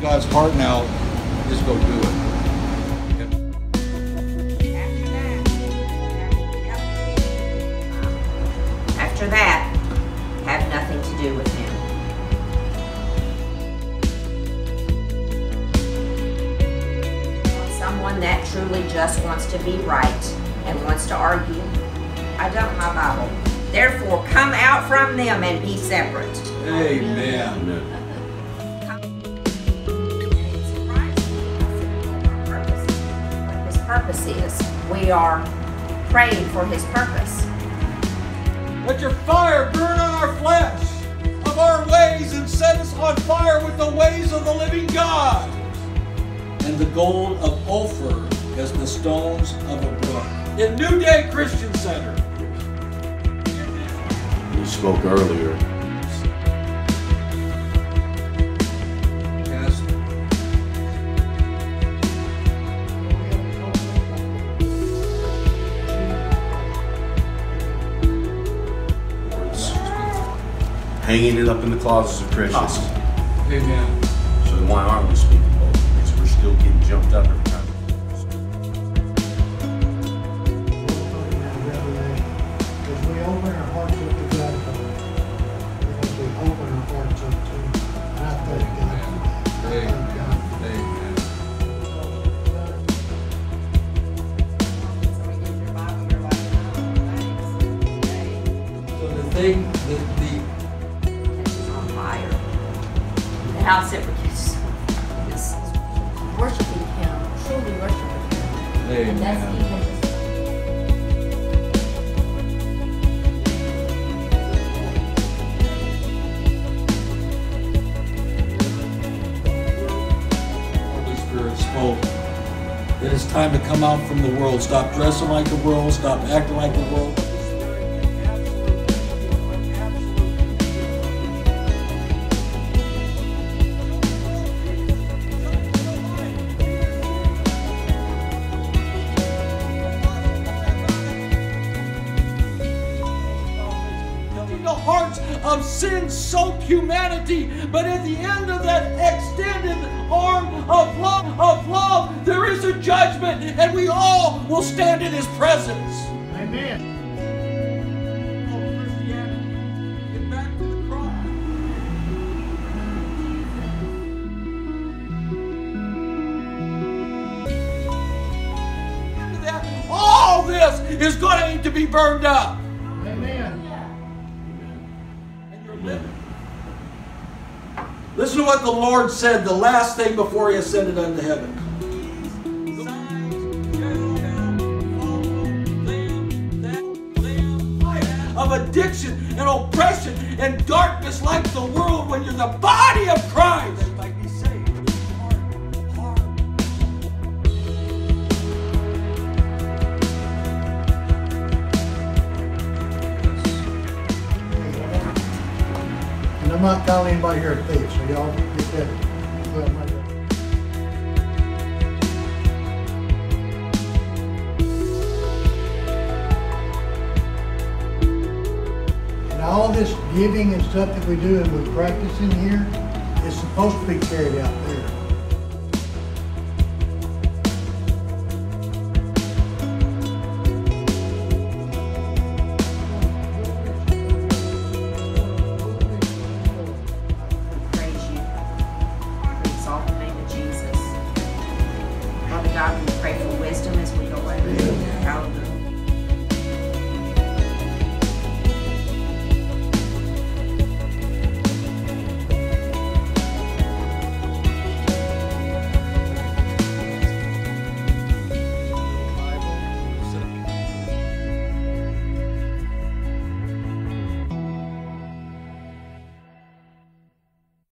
God's heart now is go do it. After that, have nothing to do with him. Someone that truly just wants to be right and wants to argue. I don't my Bible. Therefore, come out from them and be separate. Amen. What purpose is. We are praying for his purpose. Let your fire burn on our flesh of our ways and set us on fire with the ways of the living God. And the gold of Ophir as the stones of a brook. In New Day Christian Center. You spoke earlier. Hanging it up in the closets oh. of precious. Amen. So then why aren't we speaking bold? Because we're still getting jumped up every The house ever catches on fire. Is worshiping Him, truly worshiping Him. And that's even just Holy Spirit spoke it's time to come out from the world. Stop dressing like the world. Stop acting like the world. Of sin-soaked humanity, but at the end of that extended arm of love, of love, there is a judgment, and we all will stand in His presence. Amen. Get back to the cross. All this is going to be burned up. Listen to what the Lord said the last thing before he ascended unto heaven. Of addiction and oppression and darkness like the world when you're the body of Christ. I'm not calling anybody here a thief, my- And all this giving and stuff that we do and we practice in here is supposed to be carried out there.